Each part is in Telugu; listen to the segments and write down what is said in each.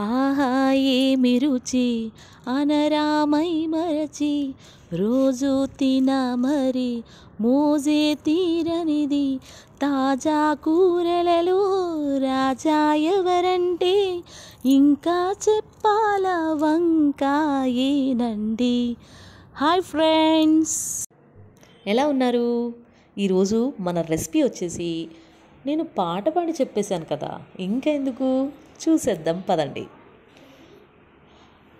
ఆహా ఏమి రుచి? అనరామై మరచి రోజు తిన మరి మోజే తీరనిది. తాజా కూరలలో రాజా ఎవరంటే? ఇంకా చెప్పాల వంకాయేనండి హాయ్ ఫ్రెండ్స్! ఎలా ఉన్నారు? ఈరోజు మన రెసిపీ వచ్చేసి నేను పాట పాడి చెప్పేశాను కదా ఇంకా ఎందుకు చూసేద్దాం పదండి.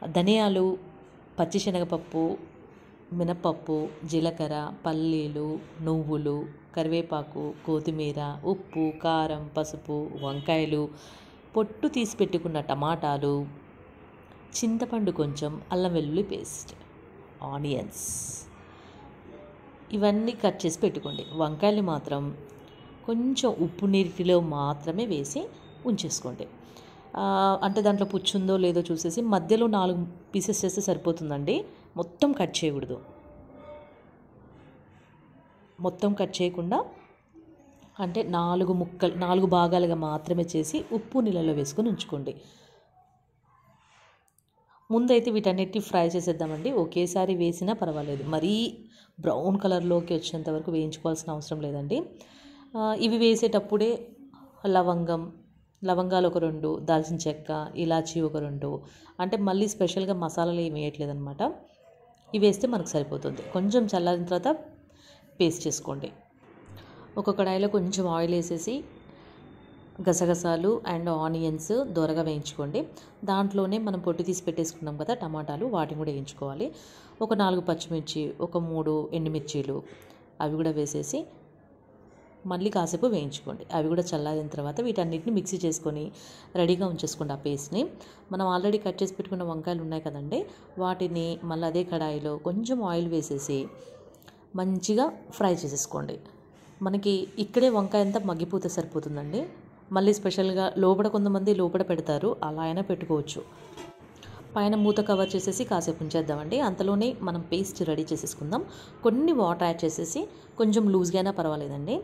ధనియాలు పచ్చిశనగపప్పు మినపప్పు జీలకర్ర పల్లీలు నువ్వులు కరివేపాకు కొత్తిమీర ఉప్పు కారం పసుపు వంకాయలు పొట్టు తీసి పెట్టుకున్న టమాటాలు చింతపండు కొంచెం అల్లం వెల్లుల్లి పేస్ట్ ఆనియన్స్. ఇవన్నీ కట్ చేసి పెట్టుకోండి. వంకాయలు మాత్రం కొంచెం ఉప్పు నీటిలో మాత్రమే వేసి ఉంచేసుకోండి. అంటే దాంట్లో పుచ్చుందో లేదో చూసేసి మధ్యలో నాలుగు పీసెస్ చేస్తే సరిపోతుందండి. మొత్తం కట్ చేయకూడదు. మొత్తం కట్ చేయకుండా అంటే నాలుగు ముక్కలు నాలుగు భాగాలుగా మాత్రమే చేసి ఉప్పు నీళ్ళలో వేసుకొని ఉంచుకోండి. ముందైతే వీటన్నిటి ఫ్రై చేసేద్దామండి. ఒకేసారి వేసినా పర్వాలేదు. మరీ బ్రౌన్ కలర్లోకి వచ్చేంత వరకు వేయించుకోవాల్సిన అవసరం లేదండి. ఇవి వేసేటప్పుడే లవంగం లవంగాలు ఒక రెండు దాల్చిన చెక్క ఇలాచీ ఒక రెండు. అంటే మళ్ళీ స్పెషల్గా మసాలాలు ఏమి వేయట్లేదు అనమాట ఇవి వేస్తే మనకు సరిపోతుంది. కొంచెం చల్లారిన తర్వాత పేస్ట్ చేసుకోండి. ఒక కడాయిలో కొంచెం ఆయిల్ వేసేసి గసగసాలు అండ్ ఆనియన్స్ దొరగా వేయించుకోండి. దాంట్లోనే మనం పొట్టు తీసి పెట్టేసుకున్నాం కదా టమాటాలు వాటిని కూడా వేయించుకోవాలి. ఒక నాలుగు పచ్చిమిర్చి ఒక మూడు ఎండుమిర్చీలు అవి కూడా వేసేసి మళ్ళీ కాసేపు వేయించుకోండి. అవి కూడా చల్లారిన తర్వాత వీటన్నిటిని మిక్సీ చేసుకొని రెడీగా ఉంచేసుకోండి ఆ పేస్ట్ని. మనం ఆల్రెడీ కట్ చేసి పెట్టుకున్న వంకాయలు ఉన్నాయి కదండి వాటిని మళ్ళీ అదే కడాయిలో కొంచెం ఆయిల్ వేసేసి మంచిగా ఫ్రై చేసేసుకోండి. మనకి ఇక్కడే వంకాయ అంతా మగ్గిపోతే సరిపోతుందండి. మళ్ళీ స్పెషల్గా లోపల కొంతమంది లోపల పెడతారు అలా అయినా పెట్టుకోవచ్చు. పైన మూత కవర్ చేసేసి కాసేపు ఉంచేద్దామండి. అంతలోనే మనం పేస్ట్ రెడీ చేసేసుకుందాం. కొన్ని వాటర్ యాడ్ చేసేసి కొంచెం లూజ్గా అయినా పర్వాలేదండి.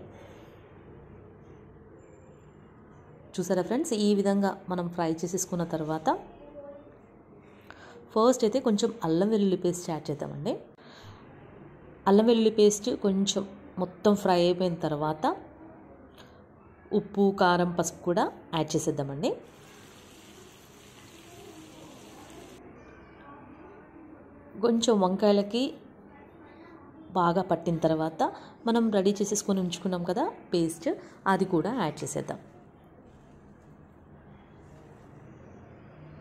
చూసారా ఫ్రెండ్స్? ఈ విధంగా మనం ఫ్రై చేసేసుకున్న తర్వాత ఫస్ట్ అయితే కొంచెం అల్లం వెల్లుల్లి పేస్ట్ యాడ్ చేద్దామండి. అల్లం వెల్లుల్లి పేస్ట్ కొంచెం మొత్తం ఫ్రై అయిపోయిన తర్వాత ఉప్పు కారం పసుపు కూడా యాడ్ చేసేద్దామండి. కొంచెం వంకాయలకి బాగా పట్టిన తర్వాత మనం రెడీ చేసేసుకొని ఉంచుకున్నాం కదా పేస్ట్ అది కూడా యాడ్ చేసేద్దాం.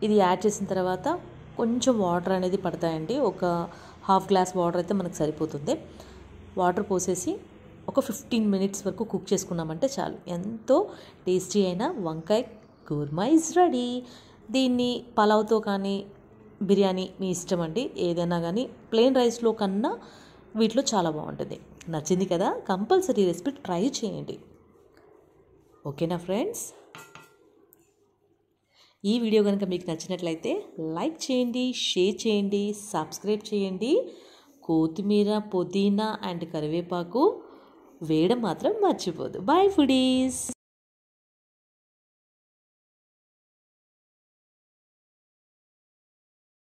ఇది యాడ్ చేసిన తర్వాత కొంచెం వాటర్ అనేది పడతాయండి. ఒక హాఫ్ గ్లాస్ వాటర్ అయితే మనకు సరిపోతుంది. వాటర్ పోసేసి ఒక ఫిఫ్టీన్ మినిట్స్ వరకు కుక్ చేసుకున్నామంటే చాలు. ఎంతో టేస్టీ అయిన వంకాయ కూర్మా ఇస్ రెడీ దీన్ని పలావ్తో కానీ బిర్యానీ మీ ఇష్టం అండి. ఏదైనా కానీ ప్లెయిన్ రైస్లో కన్నా వీటిలో చాలా బాగుంటుంది. నచ్చింది కదా? కంపల్సరీ రెసిపీ ట్రై చేయండి. ఓకేనా ఫ్రెండ్స్? ఈ వీడియో కనుక మీకు నచ్చినట్లయితే లైక్ చేయండి షేర్ చేయండి సబ్స్క్రైబ్ చేయండి. కొత్తిమీర పుదీనా అండ్ కరివేపాకు వేయడం మాత్రం మర్చిపోదు. Bye foodies